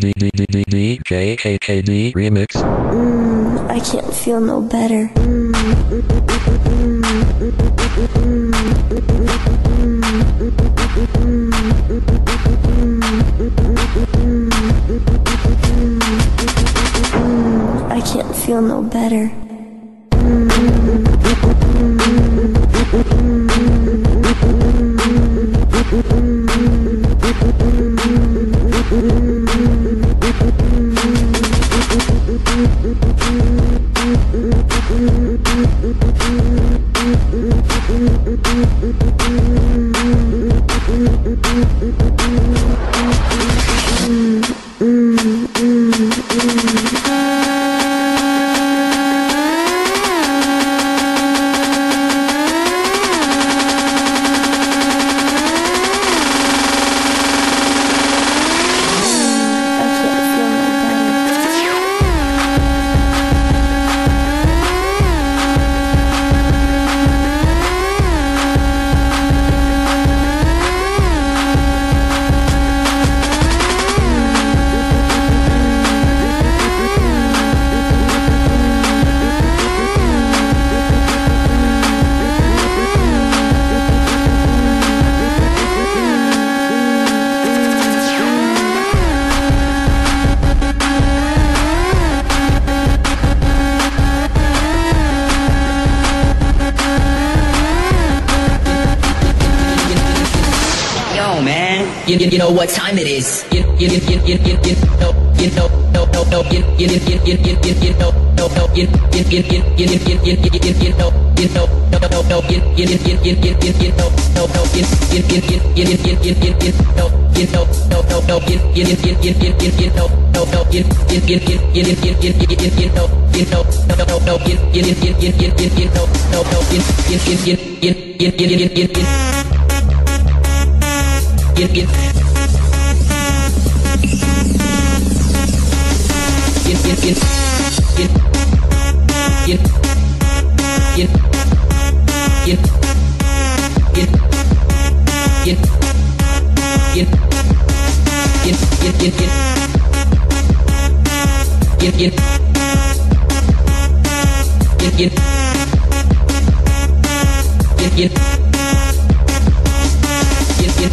D D D D D J K K D remix. Mmm, I can't feel no better. I can't feel no better. You, you, you know what time it is.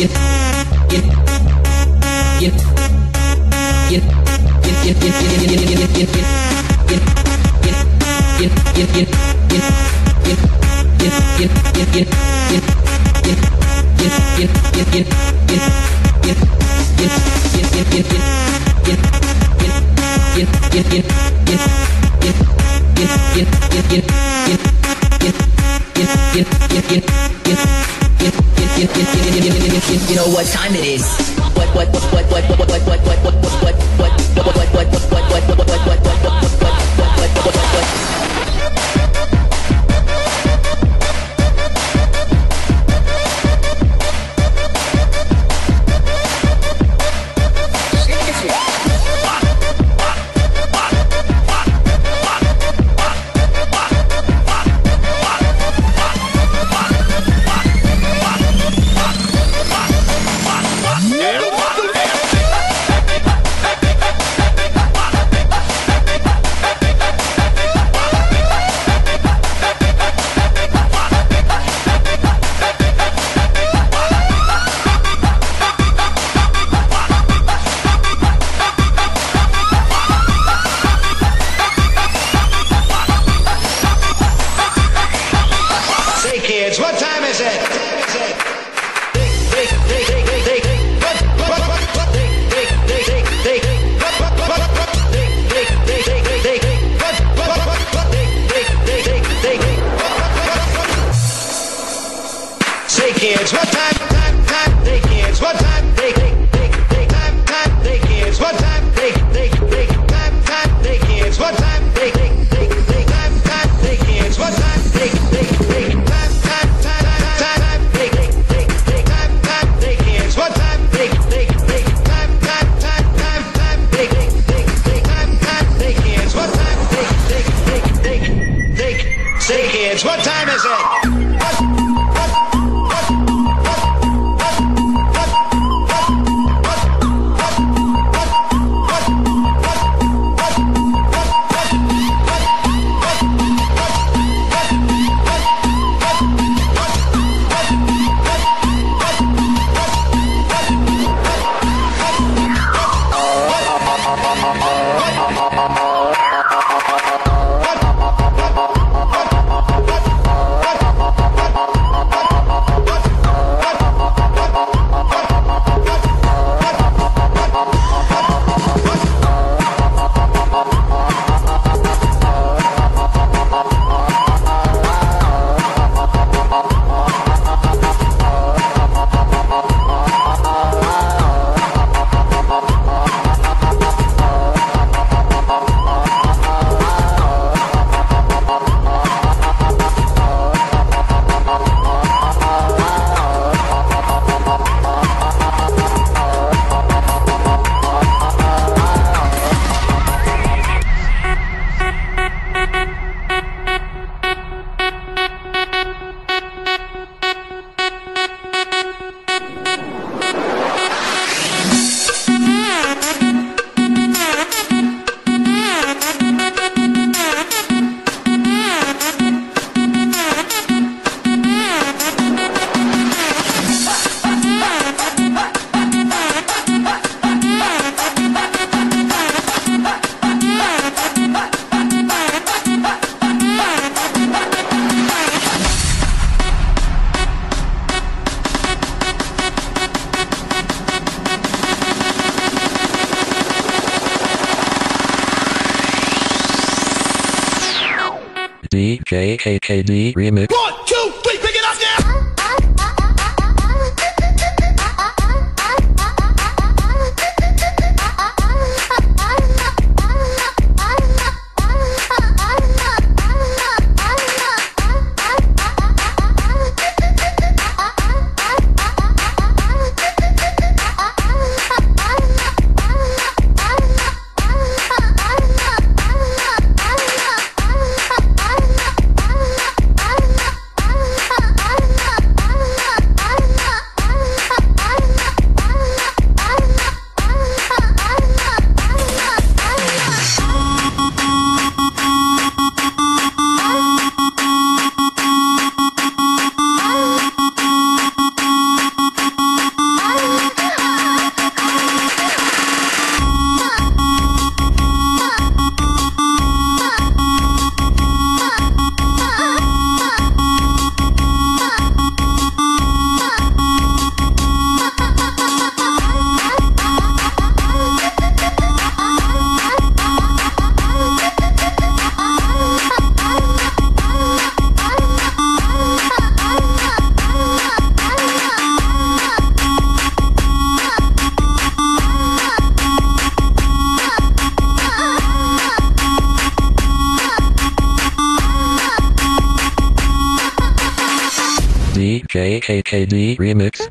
in Yeah. You know what time it is. What what what what what what what what what what what what what what what JKKD remix. What? AKKD remix.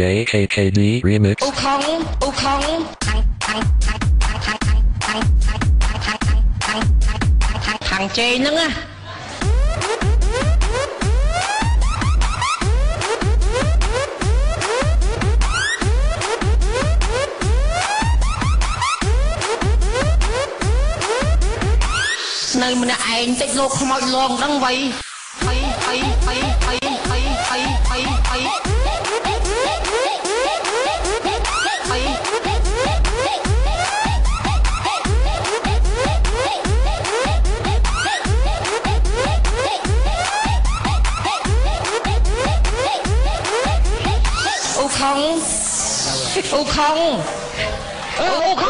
JKKD Remix អូខងអូខងខាងខាងខាងខាងខាងខាងខាងខាងខាងខាងខាងខាងខាងជេហ្នឹងណានៅម្នាក់ឯងតិចលោកខ្មោចលងដឹងໄວ องอูคอเค